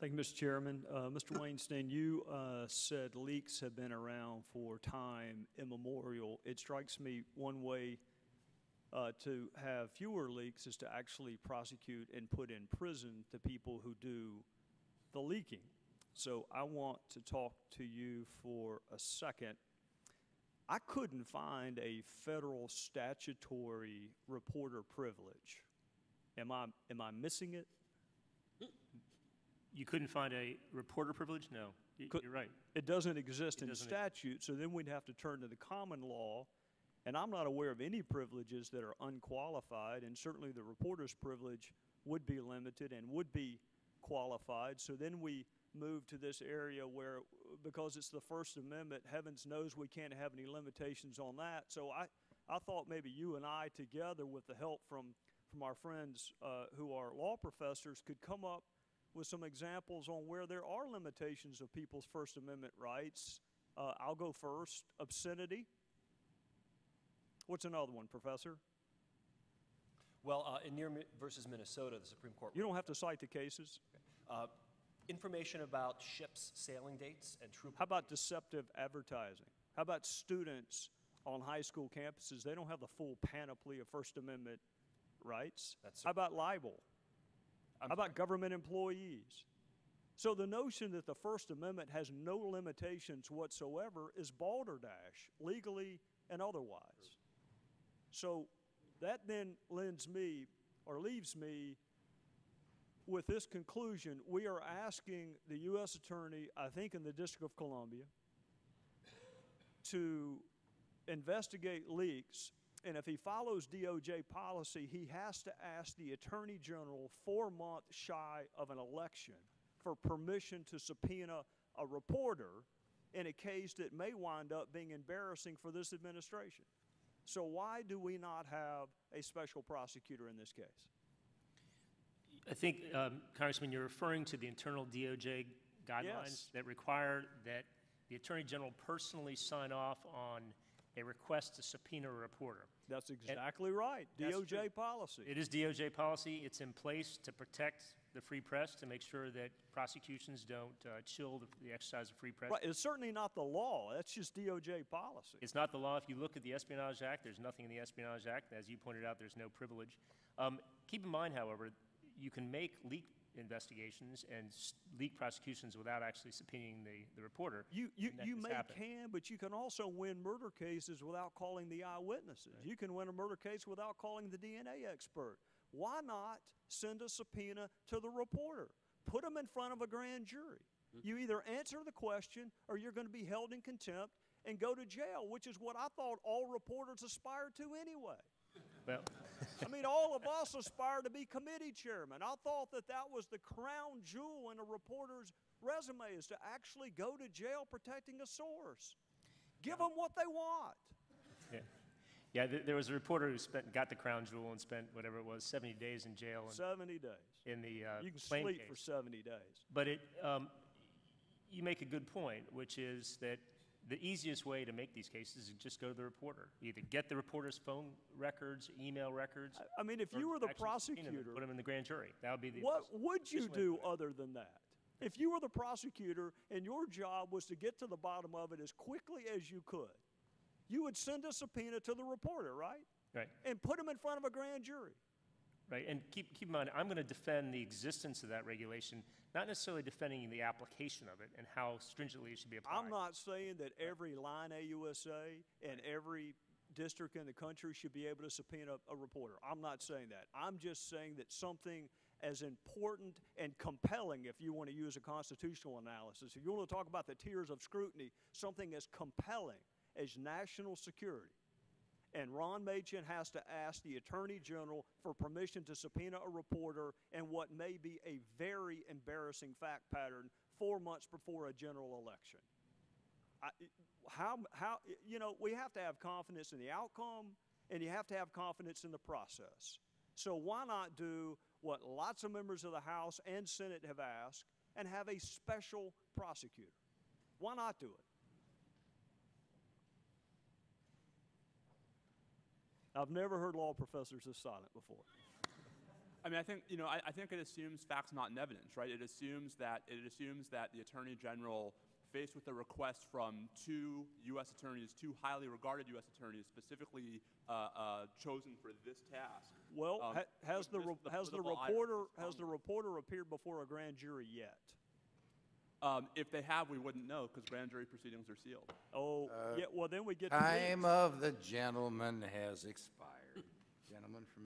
Thank you, Mr. Chairman. Uh, Mr. Wainstein, you uh, said leaks have been around for time immemorial. It strikes me one way uh, to have fewer leaks is to actually prosecute and put in prison the people who do the leaking. So I want to talk to you for a second. I couldn't find a federal statutory reporter privilege. Am I, am I missing it? You couldn't find a reporter privilege? No, Y- Could- you're right. It doesn't exist It in doesn't ex- statute, so then we'd have to turn to the common law. And I'm not aware of any privileges that are unqualified, and certainly the reporter's privilege would be limited and would be qualified. So then we move to this area where, because it's the First Amendment, heavens knows we can't have any limitations on that. So I, I thought maybe you and I, together with the help from, from our friends uh, who are law professors, could come up with some examples on where there are limitations of people's First Amendment rights. Uh, I'll go first. Obscenity. What's another one, Professor? Well, uh, in Near versus Minnesota, the Supreme Court, You don't have to cite the cases. uh, information about ships' sailing dates and troop. How about deceptive advertising? How about students on high school campuses? They don't have the full panoply of First Amendment rights. That's- How about libel? I'm How about government employees? So the notion that the First Amendment has no limitations whatsoever is balderdash, legally and otherwise. So that then lends me, or leaves me, with this conclusion. We are asking the U.S. Attorney, I think in the District of Columbia, to investigate leaks, and if he follows DOJ policy, he has to ask the Attorney General four months shy of an election for permission to subpoena a reporter in a case that may wind up being embarrassing for this administration. So why do we not have a special prosecutor in this case? I think, um, Congressman, you're referring to the internal DOJ guidelines Yes. that require that the Attorney General personally sign off on a request to subpoena a reporter. That's exactly right. DOJ true. policy. It is DOJ policy. It's in place to protect the free press, to make sure that prosecutions don't uh, chill the, the exercise of free press. Right, it's certainly not the law. That's just DOJ policy. It's not the law. If you look at the Espionage Act, there's nothing in the Espionage Act. As you pointed out, there's no privilege. Um, keep in mind, however, you can make leak investigations and leak prosecutions without actually subpoenaing the, the reporter. You, you, you may can, but you can also win murder cases without calling the eyewitnesses. You can win a murder case without calling the DNA expert. Why not send a subpoena to the reporter? Put them in front of a grand jury. Mm-hmm. You either answer the question or you're going to be held in contempt and go to jail, which is what I thought all reporters aspire to anyway. Well, I mean, all of us aspire to be committee chairman. I thought that that was the crown jewel in a reporter's resume is to actually go to jail protecting a source. Give them what they want. yeah. Yeah, th- there was a reporter who spent, got the crown jewel and spent whatever it was, 70 days in jail in, 70 days. in the uh, You can sleep case. for 70 days. But it, um, you make a good point, which is that the easiest way to make these cases is just go to the reporter. Either get the reporter's phone records, email records. I- mean, if you were the subpoena them prosecutor, Put them in the grand jury. That would be the. what would you efficient way to do other than that? If you were the prosecutor and your job was to get to the bottom of it as quickly as you could, you would send a subpoena to the reporter, right? Right, And put him in front of a grand jury. Right. And keep, keep in mind, I'm going to defend the existence of that regulation, not necessarily defending the application of it and how stringently it should be applied. I'm not saying that every line AUSA and every district in the country should be able to subpoena a reporter. I'm not saying that. I'm just saying that something as important and compelling, if you want to use a constitutional analysis, if you want to talk about the tiers of scrutiny, something as compelling as national security. And Ron Machen has to ask the Attorney General for permission to subpoena a reporter in what may be a very embarrassing fact pattern four months before a general election. I, how, how, you know, we have to have confidence in the outcome and you have to have confidence in the process. So why not do what lots of members of the House and Senate have asked and have a special prosecutor? Why not do it? I've never heard law professors this silent before. I mean, I think, you know, I, I think it assumes facts not in evidence, right? It assumes that, it assumes that the Attorney General, faced with a request from two U.S. attorneys, two highly regarded U.S. attorneys, specifically uh, uh, chosen for this task. Well, um, ha- has the, re- has the reporter, has the reporter appeared before a grand jury yet? Um, if they have, we wouldn't know, because grand jury proceedings are sealed. Oh, yeah, well, then we get to Time this. of the gentleman has expired. Gentleman from